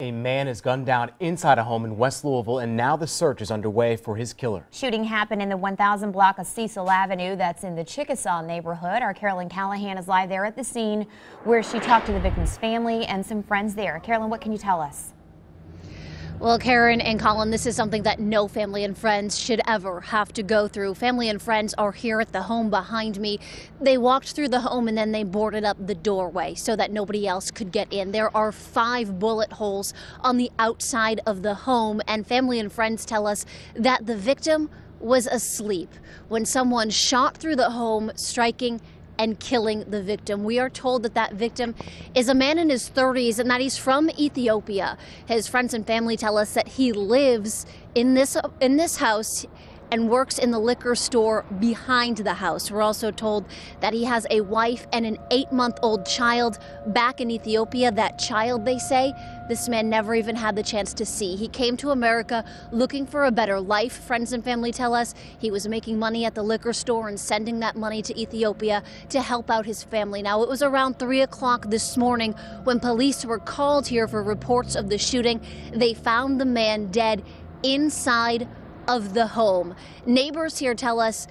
A man is gunned down inside a home in West Louisville, and now the search is underway for his killer. Shooting happened in the 1000 block of Cecil Avenue. That's in the Chickasaw neighborhood. Our Carolyn Callahan is live there at the scene where she talked to the victim's family and some friends there. Carolyn, what can you tell us? Well, Karen and Colin, this is something that no family and friends should ever have to go through. Family and friends are here at the home behind me. They walked through the home and then they boarded up the doorway so that nobody else could get in. There are five bullet holes on the outside of the home, and family and friends tell us that the victim was asleep when someone shot through the home, striking and killing the victim. We are told that that victim is a man in his 30s and that he's from Ethiopia. His friends and family tell us that he lives in this in this house and works in the liquor store behind the house. We're also told that he has a wife and an eight month old child back in Ethiopia. That child, they say, this man never even had the chance to see. He came to America looking for a better life. Friends and family tell us he was making money at the liquor store and sending that money to Ethiopia to help out his family. Now, it was around 3 o'clock this morning when police were called here for reports of the shooting. They found the man dead inside of the home. Neighbors here tell us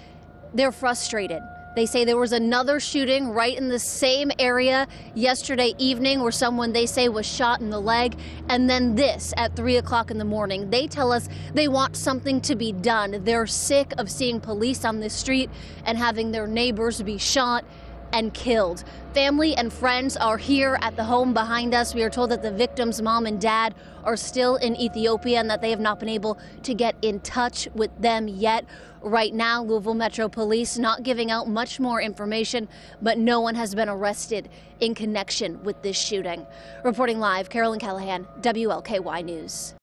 they're frustrated. They say there was another shooting right in the same area yesterday evening where someone they say was shot in the leg. And then this at 3 o'clock in the morning. They tell us they want something to be done. They're sick of seeing police on the street and having their neighbors be shot and killed. Family and friends are here at the home behind us. We are told that the victim's mom and dad are still in Ethiopia and that they have not been able to get in touch with them yet. Right now, Louisville Metro Police not giving out much more information, but no one has been arrested in connection with this shooting. Reporting live, Carolyn Callahan, WLKY News.